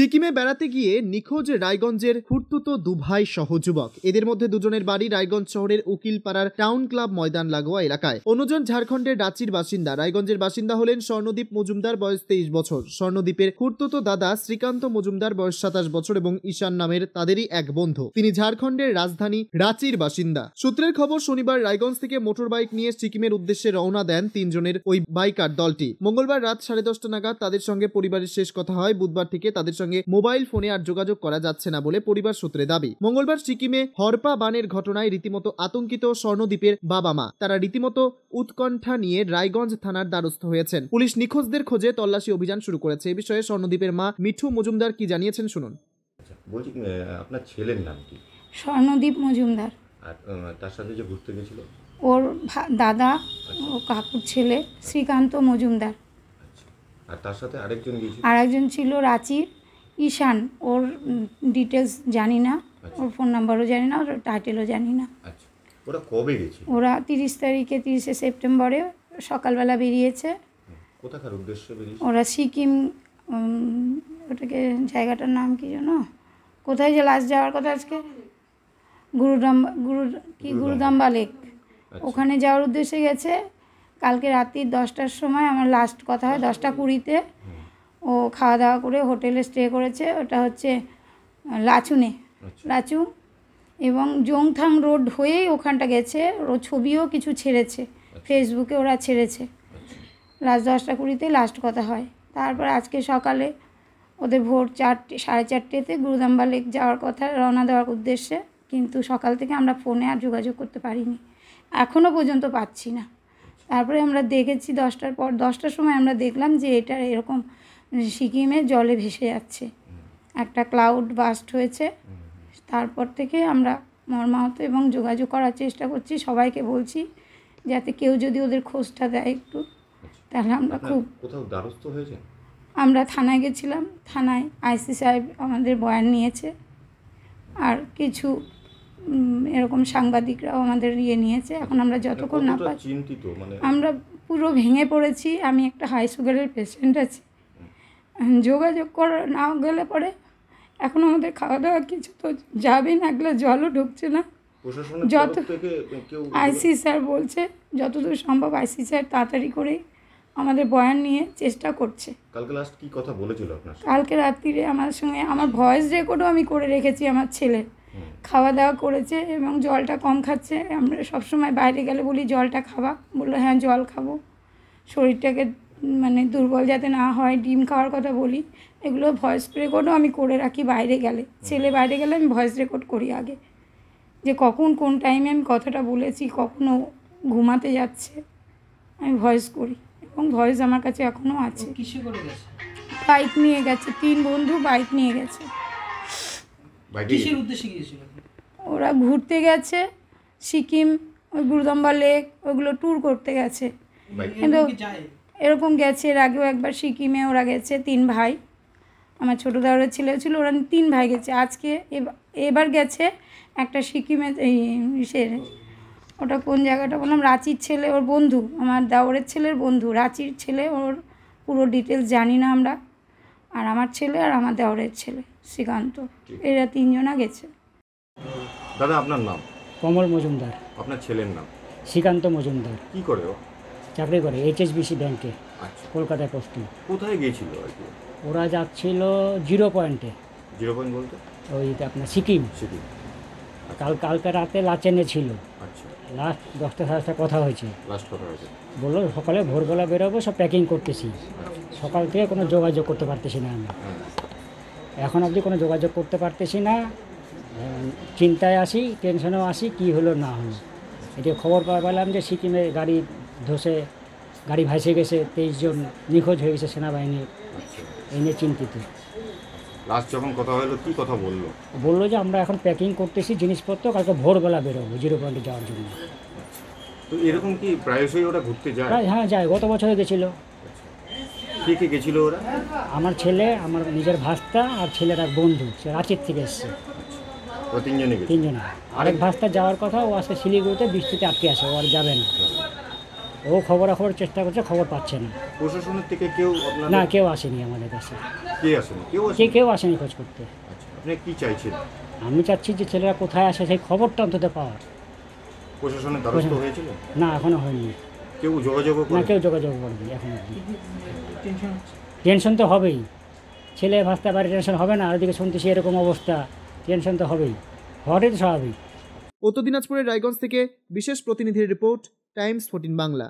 সিকিমে বেড়াতে গিয়ে নিখোঁজ রায়গঞ্জের খুর্তুতো দুভাই সহ যুবক। এদের মধ্যে দুজনের বাড়ি রায়গঞ্জ শহরের উকিলপাড়ার টাউন ক্লাব ময়দান লাগোয়া এলাকায়। অন্যজন ঝাড়খণ্ডের রাঁচির বাসিন্দা। রায়গঞ্জের বাসিন্দা হলেন স্বর্ণদীপ মজুমদার, বয়স তেইশ বছর। স্বর্ণদীপের খুর্তুতো দাদা শ্রীকান্ত মজুমদার, বয়স সাতাশ বছর এবং ঈশান নামের তাদেরই এক বন্ধু। তিনি ঝাড়খণ্ডের রাজধানী রাঁচির বাসিন্দা। সূত্রের খবর, শনিবার রায়গঞ্জ থেকে মোটর বাইক নিয়ে সিকিমের উদ্দেশ্যে রওনা দেন তিনজনের ওই বাইকার দলটি। মঙ্গলবার রাত সাড়ে দশটা নাগাদ তাদের সঙ্গে পরিবারের শেষ কথা হয়। বুধবার থেকে তাদের সঙ্গে মোবাইল ফোনে আর যোগাযোগ করা যাচ্ছে না বলে পরিবার সূত্রে দাবি। মঙ্গলবার সিকিমে হরপা বানের ঘটনায় রীতিমতো আতঙ্কিত স্বর্ণদ্বীপের বাবা মা। তারা রীতিমতো উৎকণ্ঠা নিয়ে রায়গঞ্জ থানার দ্বারস্থ হয়েছেন। পুলিশ নিখোঁজদের খোঁজে তল্লাশি অভিযান শুরু করেছে। এ বিষয়ে স্বর্ণদ্বীপের মা মিঠু মজুমদার কি জানিয়েছেন শুনুন। আচ্ছা বলছি আপনার ছেলের নাম কি? স্বর্ণদীপ মজুমদার। আর তার সাথে যে ঘুরতে গেছিল? ওর দাদা ও কাকুর ছেলে শ্রীকান্ত মজুমদার। আচ্ছা। আর তার সাথে আরেকজন গিয়েছিল? আর একজন ছিল রাঁচির। ঈশান ওর ডিটেলস জানি না ওর ফোন নাম্বারও জানি না ওর টাইটেলও জানি না। আচ্ছা। ওরা কবে গেছিল ওরা তিরিশ তারিখে তিরিশে সেপ্টেম্বরে সকালবেলা বেরিয়েছে। কোথাকার উদ্দেশ্যে বেরিয়েছে? ওরা সিকিম ওটাকে জায়গাটার নাম কি জানো কোথায় যে লাস্ট যাওয়ার কথা আজকে? গুরুদাম গুরু কি গুরুদাম্বা লেক ওখানে যাওয়ার উদ্দেশ্যে গেছে। কালকে রাত্রি দশটার সময় আমার লাস্ট কথা হয় দশটা কুড়িতে। ও খাওয়া দাওয়া করে হোটেলে স্টে করেছে ওটা হচ্ছে লাচুনে। আচ্ছা। লাচু এবং জংথাং রোড হয়েই ওখানটা গেছে ও ছবিও কিছু ছেড়েছে ফেসবুকে ওরা ছেড়েছে। লাস্ট দশটা কুড়িতে লাস্ট কথা হয়। তারপর আজকে সকালে ওদের ভোর চারটে সাড়ে চারটেতে গুরুদাম্বা লেক যাওয়ার কথা রওনা দেওয়ার উদ্দেশ্যে কিন্তু সকাল থেকে আমরা ফোনে আর যোগাযোগ করতে পারিনি। এখনও পর্যন্ত পাচ্ছি না। তারপরে আমরা দেখেছি দশটার পর দশটার সময় আমরা দেখলাম যে এটা এরকম সিকিমে জলে ভেসে যাচ্ছে। একটা ক্লাউড বাস্ট হয়েছে। তারপর থেকে আমরা মর্মাহত এবং যোগাযোগ করার চেষ্টা করছি। সবাইকে বলছি যাতে কেউ যদি ওদের খোঁজটা দেয় একটু তাহলে আমরা খুব কোথাও দ্বারস্থ হয়েছে আমরা থানায় গেছিলাম। থানায় আইসি সাহেব আমাদের বয়ান নিয়েছে। আর কিছু এরকম সাংবাদিকরাও আমাদের ইয়ে নিয়েছে। এখন আমরা যতক্ষণ না পাচ্ছি মানে আমরা পুরো ভেঙে পড়েছি। আমি একটা হাই সুগারের পেশেন্ট আছি। যোগাযোগ করা না গেলে পরে এখন আমাদের খাওয়া দাওয়া কিছু তো যাবে না একলা জলও ঢুকছে না। যত- আইসি স্যার বলছে যতদূর সম্ভব আইসি স্যার তাড়াতাড়ি করে আমাদের বয়ান নিয়ে চেষ্টা করছে। কালকে লাস্ট কি কথা বলেছিল আপনার কালকে রাত্রিরে আমার সঙ্গে আমার ভয়েস রেকর্ডও আমি করে রেখেছি আমার ছেলে। খাওয়া দাওয়া করেছে এবং জলটা কম খাচ্ছে। আমরা সবসময় বাইরে গেলে বলি জলটা খাওয়া বলল হ্যাঁ জল খাব। শরীরটাকে মানে দুর্বল যাতে না হয় ডিম খাওয়ার কথা বলি এগুলো ভয়েস রেকর্ডও আমি করে রাখি বাইরে গেলে। ছেলে বাইরে গেলে আমি ভয়েস রেকর্ড করি আগে। যে কখন কোন টাইমে আমি কথাটা বলেছি কখনও ঘুমাতে যাচ্ছে আমি ভয়েস করি। এবং ভয়েস আমার কাছে এখনও আছে। কিসে করে গেছে? বাইক নিয়ে গেছে। তিন বন্ধু বাইক নিয়ে গেছে। বাইকে কিসের উদ্দেশ্যে গিয়েছিল? ওরা ঘুরতে গেছে সিকিম ওই গুরুদম্বা লেক ওইগুলো ট্যুর করতে গেছে। কিন্তু এরকম গেছে এর আগেও একবার সিকিমে ওরা গেছে তিন ভাই। আমার ছোটো দাওয়ারের ছেলেও ছিল ওরা তিন ভাই গেছে। আজকে এবা- এবার গেছে একটা সিকিমে এই ওটা কোন জায়গাটা বললাম? রাঁচির ছেলে ওর বন্ধু আমার দাওয়ারের ছেলের বন্ধু। রাঁচির ছেলে ওর পুরো ডিটেলস জানি না আমরা। আর আমার ছেলে আর আমার দেওরের ছেলে শ্রীকান্ত। এরা তিনজনা গেছে। দাদা আপনার নাম? কমল মজুমদার। আপনার ছেলের নাম? শ্রীকান্ত মজুমদার। কি করে ও? চাকরি করে এইচএসবিসি ব্যাংকে আচ্ছা। কলকাতায় পোস্টিং কোথায় গিয়েছিল আর কি? ওরা যাচ্ছিল জিরো পয়েন্টে জিরো পয়েন্ট বলতে? ওই আপনার সিকিম। সিকিম। কাল কালকে রাতে লাচেনে ছিল। আচ্ছা। লাস্ট দশটা সাড়ে কথা হয়েছে। লাস্ট কথা হয়েছে। বলল সকালে ভোরবেলা বেরোবো সব প্যাকিং করতেছি। সকাল থেকে কোনো যোগাযোগ করতে পারতেছি না আমি। হ্যাঁ। এখন অবধি কোনো যোগাযোগ করতে পারতেছি না। চিন্তায় আসি টেনশনেও আসি কি হলো না হলো। এটা খবর পাওয়া পেলাম যে সিকিমে গাড়ি ধসে গাড়ি ভাসে গেছে তেইশ জন নিখোঁজ হয়ে গেছে সেনাবাহিনীর আচ্ছা। এই নিয়ে চিন্তিত। লাস্ট যখন কথা হলো কি কথা বলল? বলল যে আমরা এখন প্যাকিং করতেছি জিনিসপত্র কালকে ভোরবেলা বেরোবো জিরো পয়েন্টে যাওয়ার জন্য। তো এরকম কি প্রায়শই ওরা ঘুরতে যায়? হ্যাঁ যায়। গত বছরে গেছিল। কে কে গেছিল ওরা? আমার ছেলে আমার নিজের ভাস্তা আর ছেলের এক বন্ধু সে রাঁচির থেকে এসছে। তিনজনে তিনজনে আরেক ভাস্তা যাওয়ার কথা ও আজকে শিলিগুড়িতে বৃষ্টিতে আটকে আছে ও আর যাবে না। ও খবরাখবর চেষ্টা করছে খবর পাচ্ছে না। প্রশাসনের থেকে কেউ না কেউ আসেনি আমাদের কাছে। কে আসেনি? কেউ কে আসেনি কেউ আসেনি খোঁজ করতে। আচ্ছা আপনি কি চাইছেন? আমি চাচ্ছি যে ছেলেরা কোথায় আসে সেই খবরটা অন্তত পাওয়ার। প্রশাসনের দ্বারস্থ প্রশাসন- হয়েছিল না এখনও হয়নি। কেউ যোগাযোগও না করে কেউ যোগাযোগ করবে এখন টেনশন তো হবেই। ছেলে ভাসতে পারে টেনশন হবে না আর ওদিকে শুনতেছি এরকম অবস্থা টেনশন তো হবেই। হওয়াটাই তো স্বাভাবিক। উত্তর দিনাজপুরের রায়গঞ্জ থেকে বিশেষ প্রতিনিধির রিপোর্ট টাইমস ফোর্টিন বাংলা।